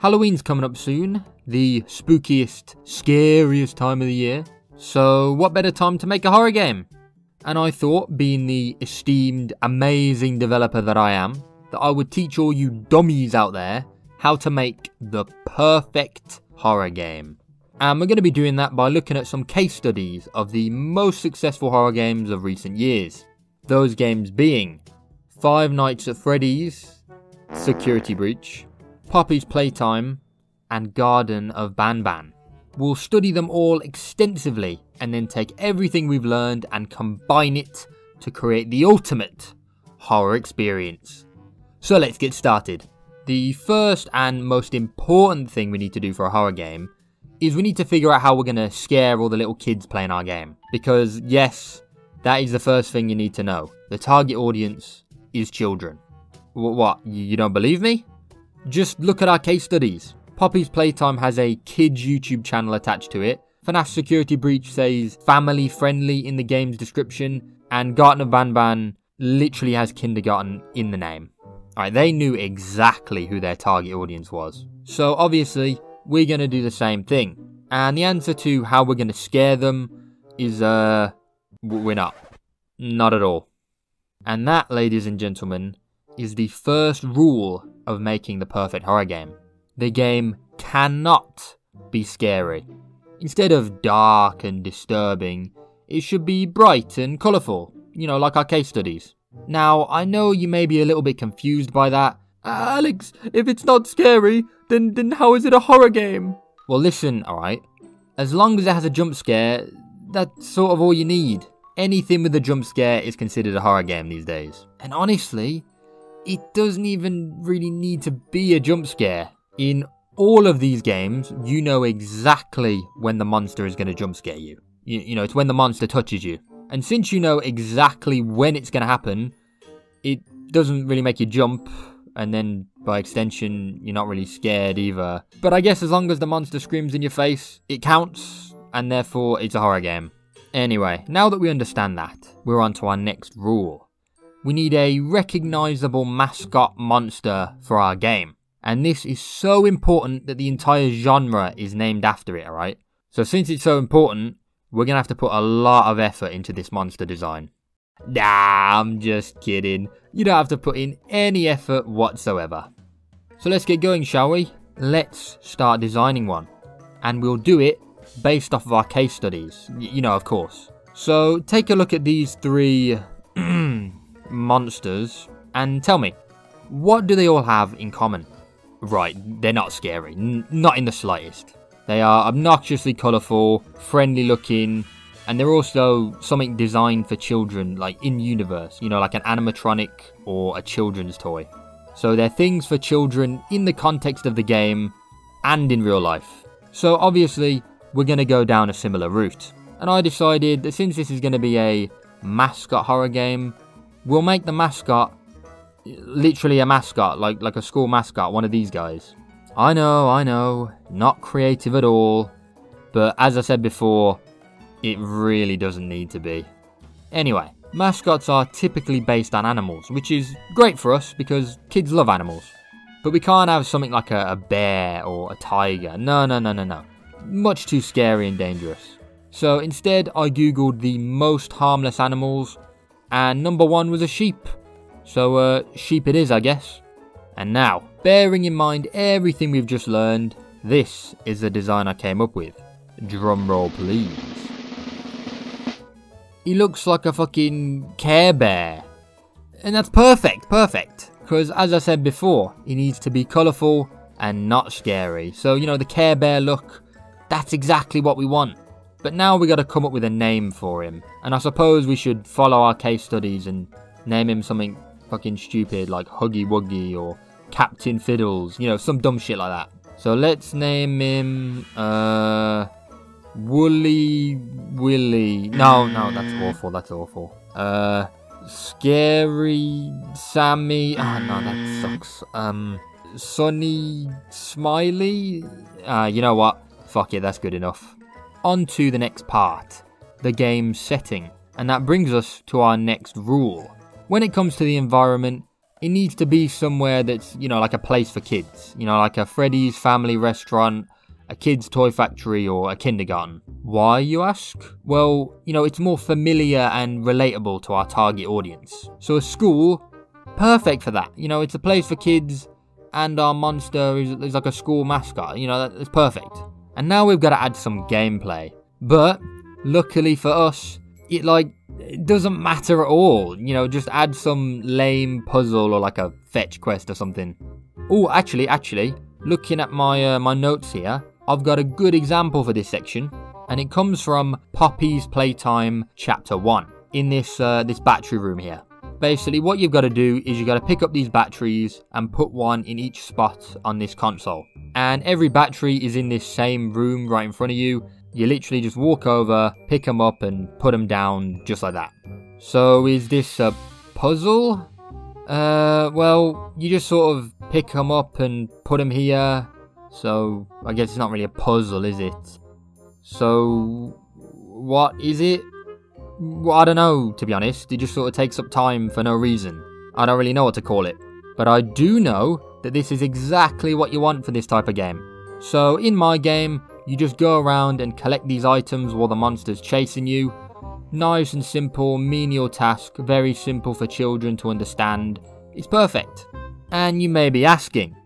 Halloween's coming up soon, the spookiest, scariest time of the year. So, what better time to make a horror game? And I thought, being the esteemed, amazing developer that I am, that I would teach all you dummies out there how to make the perfect horror game. And we're going to be doing that by looking at some case studies of the most successful horror games of recent years. Those games being Five Nights at Freddy's, Security Breach, Poppy's Playtime, and Garten of Banban. We'll study them all extensively and then take everything we've learned and combine it to create the ultimate horror experience. So let's get started. The first and most important thing we need to do for a horror game is we need to figure out how we're going to scare all the little kids playing our game. Because, yes, that is the first thing you need to know. The target audience is children. What, you don't believe me? Just look at our case studies. Poppy's Playtime has a kids YouTube channel attached to it. FNAF Security Breach says family friendly in the game's description, and Garten of Banban literally has kindergarten in the name. Alright, they knew exactly who their target audience was. So obviously, we're to do the same thing. And the answer to how we're to scare them is, uh, we're not. Not at all. And that, ladies and gentlemen, is the first rule of making the perfect horror game. The game cannot be scary. Instead of dark and disturbing, it should be bright and colourful, you know, like our case studies. Now, I know you may be a little bit confused by that. Uh, Alex, if it's not scary, then then how is it a horror game? Well, listen, alright. As long as it has a jump scare, that's sort of all you need. Anything with a jump scare is considered a horror game these days. And honestly, it doesn't even really need to be a jump scare. In all of these games, you know exactly when the monster is going to jump scare you. you. You know, it's when the monster touches you. And since you know exactly when it's going to happen, it doesn't really make you jump, and then by extension, you're not really scared either. But I guess as long as the monster screams in your face, it counts, and therefore it's a horror game. Anyway, now that we understand that, we're on to our next rule. We need a recognizable mascot monster for our game. And this is so important that the entire genre is named after it, alright? So since it's so important, we're gonna have to put a lot of effort into this monster design. Nah, I'm just kidding. You don't have to put in any effort whatsoever. So let's get going, shall we? Let's start designing one. And we'll do it based off of our case studies. Y you know, of course. So take a look at these three monsters and tell me, what do they all have in common? Right, they're not scary. N not in the slightest. They are obnoxiously colourful, friendly looking, and they're also something designed for children, like in universe, you know, like an animatronic or a children's toy. So they're things for children in the context of the game and in real life. So obviously, we're going to go down a similar route. And I decided that since this is going to be a mascot horror game, we'll make the mascot literally a mascot, like like a school mascot, one of these guys. I know, I know, not creative at all, but as I said before, it really doesn't need to be. Anyway, mascots are typically based on animals, which is great for us because kids love animals. But we can't have something like a, a bear or a tiger. No, no, no, no, no. Much too scary and dangerous. So instead, I googled the most harmless animals, and number one was a sheep. So, uh, sheep it is, I guess. And now, bearing in mind everything we've just learned, this is the design I came up with. Drumroll, please. He looks like a fucking Care Bear. And that's perfect, perfect. Because as I said before, he needs to be colourful and not scary. So, you know, the Care Bear look, that's exactly what we want. But now we gotta come up with a name for him. And I suppose we should follow our case studies and name him something fucking stupid like Huggy Wuggy or Captain Fiddles, you know, some dumb shit like that. So let's name him, uh, Woolly Willy. No, no, that's awful, that's awful. Uh, Scary Sammy. Ah, oh, no, that sucks. Um, Sunny Smiley. Uh, you know what? Fuck it, that's good enough. On to the next part, the game setting. And that brings us to our next rule. When it comes to the environment, it needs to be somewhere that's, you know, like a place for kids. You know, like a Freddy's family restaurant, a kid's toy factory, or a kindergarten. Why, you ask? Well, you know, it's more familiar and relatable to our target audience. So a school, perfect for that. You know, it's a place for kids, and our monster is, is like a school mascot. You know, that's perfect. And now we've got to add some gameplay. But, luckily for us, it like it doesn't matter at all. You know, just add some lame puzzle or like a fetch quest or something. Oh, actually, actually, looking at my uh, my notes here, I've got a good example for this section, and it comes from Poppy's Playtime Chapter One in this uh, this battery room here. Basically, what you've got to do is you've got to pick up these batteries and put one in each spot on this console. And every battery is in this same room right in front of you, you literally just walk over, pick them up, and put them down just like that. So is this a puzzle? Uh, well, you just sort of pick them up and put them here. So I guess it's not really a puzzle, is it? So what is it? Well, I don't know, to be honest. It just sort of takes up time for no reason. I don't really know what to call it. But I do know that this is exactly what you want for this type of game. So in my game, you just go around and collect these items while the monster's chasing you. Nice and simple, menial task, very simple for children to understand. It's perfect. And you may be asking,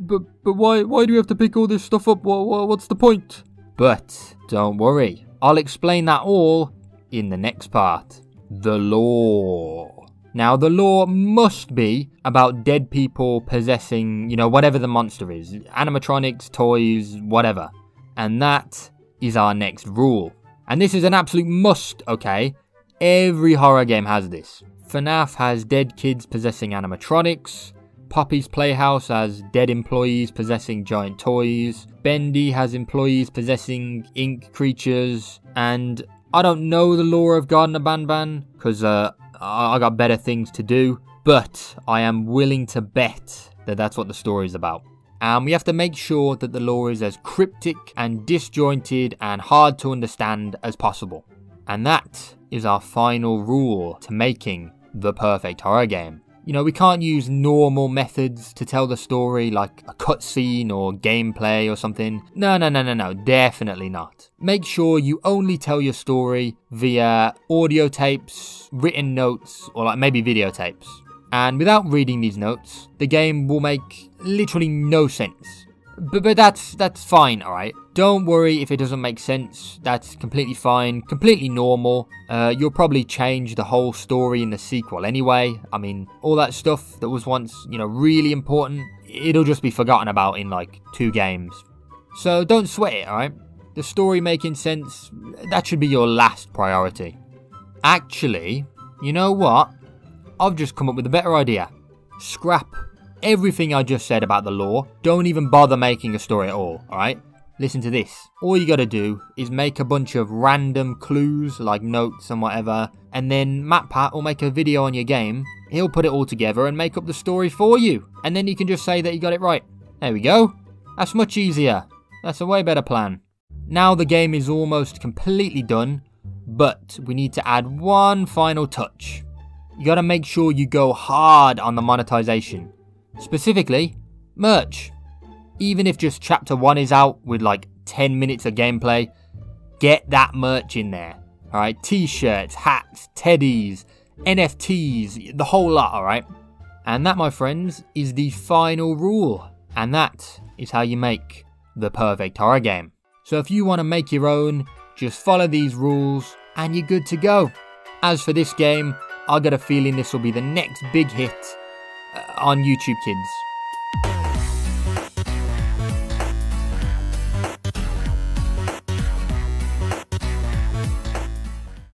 but but why why do we have to pick all this stuff up? What, what, what's the point? But don't worry, I'll explain that all in the next part. The lore. Now, the lore must be about dead people possessing, you know, whatever the monster is animatronics, toys, whatever. And that is our next rule. And this is an absolute must, okay? Every horror game has this. FNAF has dead kids possessing animatronics. Poppy's Playhouse has dead employees possessing giant toys. Bendy has employees possessing ink creatures. And I don't know the lore of Garten of Banban because uh, I got better things to do. But I am willing to bet that that's what the story is about and we have to make sure that the lore is as cryptic and disjointed and hard to understand as possible. And that is our final rule to making the perfect horror game. You know, we can't use normal methods to tell the story like a cutscene or gameplay or something. No, no, no, no, no, definitely not. Make sure you only tell your story via audio tapes, written notes, or like maybe videotapes. And without reading these notes, the game will make literally no sense. But, but that's that's fine, alright? Don't worry if it doesn't make sense. That's completely fine, completely normal. Uh, you'll probably change the whole story in the sequel anyway. I mean, all that stuff that was once, you know, really important, it'll just be forgotten about in like two games. So don't sweat it, alright? The story making sense, that should be your last priority. Actually, you know what? I've just come up with a better idea. Scrap everything I just said about the lore, Don't even bother making a story at all, alright? Listen to this. All you gotta do is make a bunch of random clues, like notes and whatever, and then MatPat will make a video on your game. He'll put it all together and make up the story for you. And then you can just say that you got it right. There we go. That's much easier. That's a way better plan. Now the game is almost completely done, but we need to add one final touch you gotta make sure you go hard on the monetization. Specifically, merch. Even if just chapter 1 is out with like 10 minutes of gameplay, get that merch in there. Alright, t shirts, hats, teddies, NFTs, the whole lot, alright? And that, my friends, is the final rule. And that is how you make the perfect horror game. So if you want to make your own, just follow these rules and you're good to go. As for this game, I got a feeling this will be the next big hit on YouTube Kids.